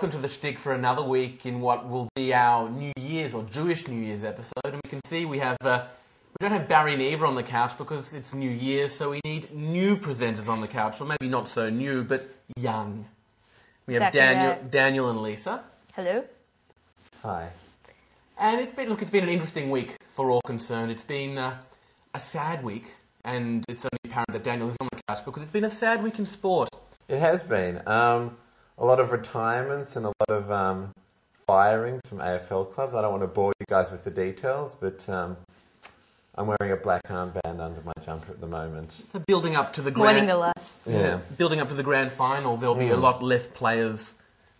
Welcome to the Shtick for another week in what will be our New Year's or Jewish New Year's episode. And we can see we have uh, we don't have Barry and Eva on the couch because it's New Year's, so we need new presenters on the couch, or maybe not so new, but young. We have Exactly Daniel, right. Daniel and Lisa. Hello. Hi. And it's been, look, it's been an interesting week for all concerned. It's been uh, a sad week, and it's only apparent that Daniel is on the couch because it's been a sad week in sport. It has been. Um, a lot of retirements and a lot of um, firings from AFL clubs. I don't want to bore you guys with the details, but um, I'm wearing a black armband under my jumper at the moment. So building up to the Mourning grand, the loss. Yeah. building up to the grand final, there'll be a Mm. lot less players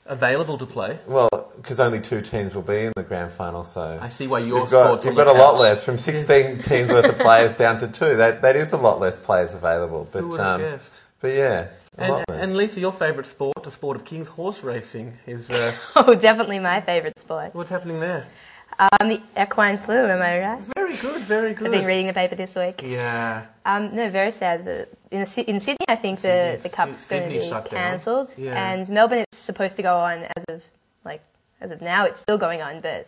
available to play. Well, because only two teams will be in the grand final, so I see why your you've got, sport's you've got the a lot less from 16 teams worth of players down to two. That that is a lot less players available. But Who would have um, guessed? But yeah, a And, lot less. and Lisa, your favourite sport, the sport of King's horse racing, is uh, Oh, definitely my favourite sport. what's happening there? Um, the equine flu, am I right? Very good, very good. I've been reading the paper this week. Yeah, Um, no, very sad. The, in, in Sydney, I think Sydney- the, the cup's Sy- going to be cancelled, Yeah. and Melbourne it's supposed to go on as of like as of now. It's still going on, but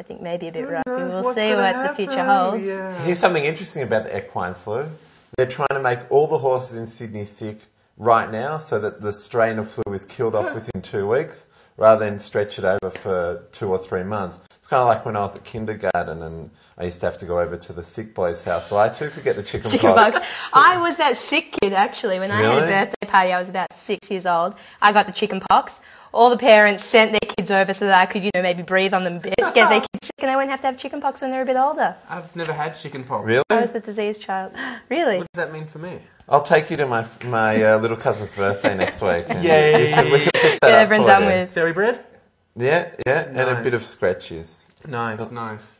I think maybe a bit rough. We will see gonna what the future holds. Yeah. Here's something interesting about the equine flu. They're trying to make all the horses in Sydney sick right now so that the strain of flu is killed off hmm. within two weeks rather than stretch it over for two or three months. It's kind of like when I was at kindergarten and I used to have to go over to the sick boy's house. So I too could get the chicken, Chicken pox. pox. I was that sick kid actually. When I had a birthday party, I was about six years old. I got the chicken pox. All the parents sent their kids over so that I could, you know, maybe breathe on them a bit, get their kids sick, and they wouldn't have to have chicken pox when they're a bit older. I've never had chicken pox. Really? I was the disease child. really? What does that mean for me? I'll take you to my my uh, little cousin's birthday next week. and Yay. We can, we can fix that Get up everyone for done you. with. Fairy bread? Yeah, yeah, and a Nice. bit of scratches. Nice, nice.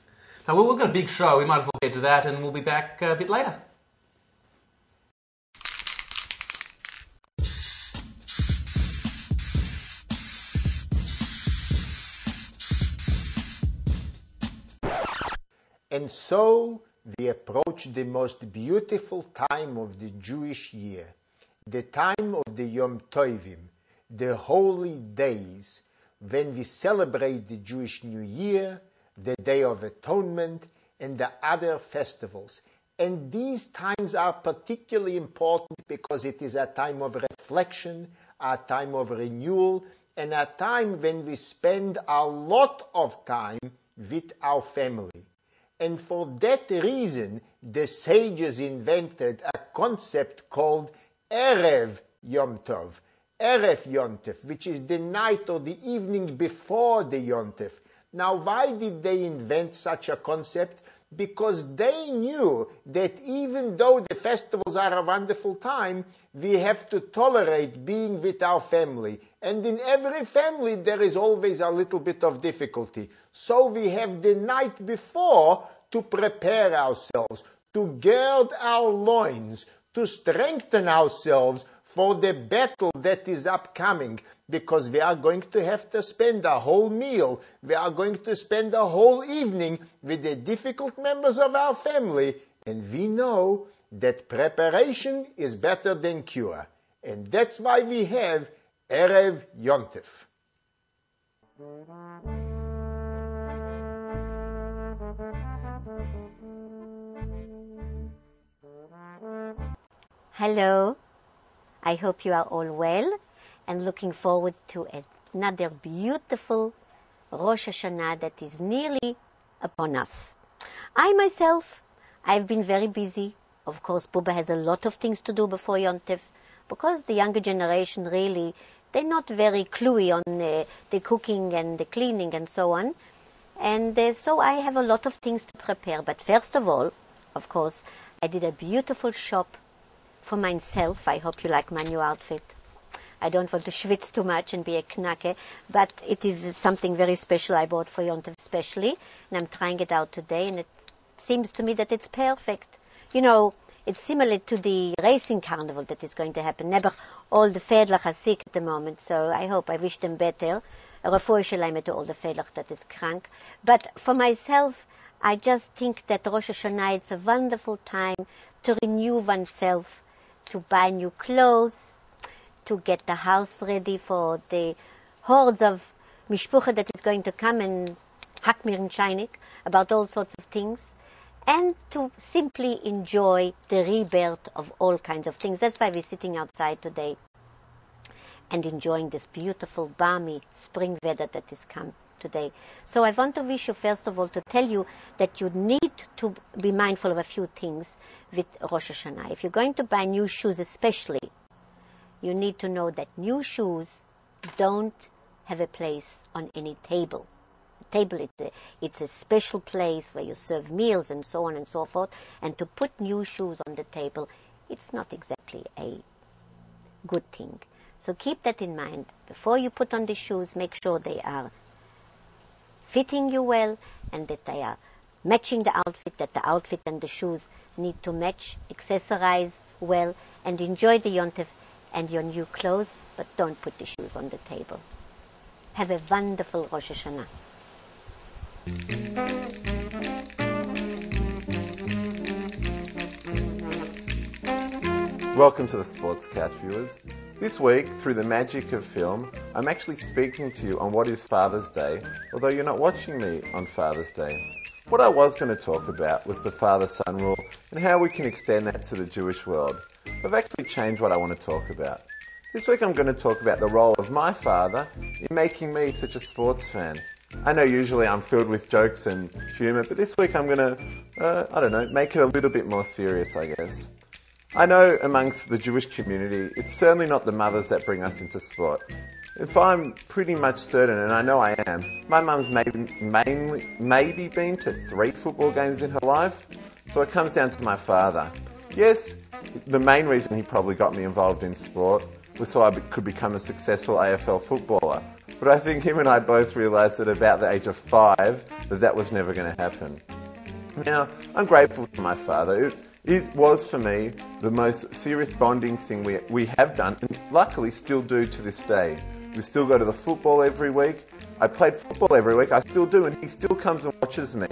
Now, well, we've got a big show. We might as well get to that, and we'll be back uh, a bit later. And so we approach the most beautiful time of the Jewish year, the time of the Yom Tovim, the holy days, when we celebrate the Jewish New Year, the Day of Atonement, and the other festivals. And these times are particularly important because it is a time of reflection, a time of renewal, and a time when we spend a lot of time with our family. And for that reason, the sages invented a concept called Erev Yom Tov, Erev Yom Tov, which is the night or the evening before the Yom Tov. Now, why did they invent such a concept? Because they knew that even though the festivals are a wonderful time, we have to tolerate being with our family. And in every family, there is always a little bit of difficulty. So we have the night before to prepare ourselves, to gird our loins, to strengthen ourselves for the battle that is upcoming because we are going to have to spend a whole meal. We are going to spend a whole evening with the difficult members of our family. And we know that preparation is better than cure. And that's why we have Erev Yontif. Hello. I hope you are all well and looking forward to another beautiful Rosh Hashanah that is nearly upon us. I myself, I've been very busy. Of course, Buba has a lot of things to do before Yontif because the younger generation really, they're not very cluey on uh, the cooking and the cleaning and so on. And uh, so I have a lot of things to prepare. But first of all, of course, I did a beautiful shop for myself. I hope you like my new outfit. I don't want to schwitz too much and be a knacke, but it is something very special I bought for Yontif specially, and I'm trying it out today, and it seems to me that it's perfect. You know, it's similar to the racing carnival that is going to happen. Never all the Fedlach are sick at the moment, so I hope I wish them better. Refuah shalem to all the Fedlach that is crank. But for myself, I just think that Rosh Hashanah is a wonderful time to renew oneself, to buy new clothes, to get the house ready for the hordes of mishpucha that is going to come and hack mir in Shainik about all sorts of things, and to simply enjoy the rebirth of all kinds of things. That's why we're sitting outside today and enjoying this beautiful, balmy spring weather that is come today. So I want to wish you, first of all, to tell you that you need to be mindful of a few things with Rosh Hashanah. If you're going to buy new shoes, especially, you need to know that new shoes don't have a place on any table. A table, it's a, it's a special place where you serve meals and so on and so forth. And to put new shoes on the table, it's not exactly a good thing. So keep that in mind. Before you put on the shoes, make sure they are fitting you well and that they are matching the outfit, that the outfit and the shoes need to match, accessorize well, and enjoy the yontif and your new clothes, but don't put the shoes on the table. Have a wonderful Rosh Hashanah. Welcome to the Sports Couch viewers. This week, through the magic of film, I'm actually speaking to you on what is Father's Day, although you're not watching me on Father's Day. What I was going to talk about was the father son rule and how we can extend that to the Jewish world. I've actually changed what I want to talk about. This week I'm going to talk about the role of my father in making me such a sports fan. I know usually I'm filled with jokes and humour, but this week I'm going to, uh, I don't know, make it a little bit more serious, I guess. I know amongst the Jewish community, it's certainly not the mothers that bring us into sport. If I'm pretty much certain, and I know I am, my mum's maybe, mainly, maybe been to three football games in her life, so it comes down to my father. Yes, the main reason he probably got me involved in sport was so I could become a successful AFL footballer. But I think him and I both realised at about the age of five that that was never going to happen. Now, I'm grateful to my father. It, was for me the most serious bonding thing we, we have done and luckily still do to this day. We still go to the football every week. I played football every week, I still do, and he still comes and watches me.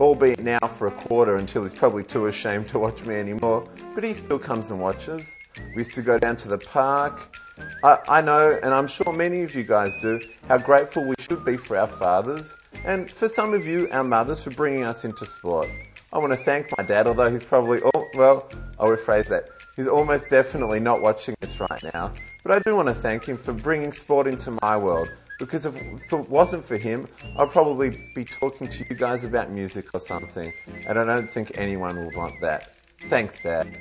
Albeit now for a quarter until he's probably too ashamed to watch me anymore, but he still comes and watches. We used to go down to the park. I, I know, and I'm sure many of you guys do, how grateful we should be for our fathers, and for some of you, our mothers, for bringing us into sport. I want to thank my dad, although he's probably, oh, well, I'll rephrase that. He's almost definitely not watching this right now. But I do want to thank him for bringing sport into my world. Because if, if it wasn't for him, I'd probably be talking to you guys about music or something. And I don't think anyone would want that. Thanks, Dad.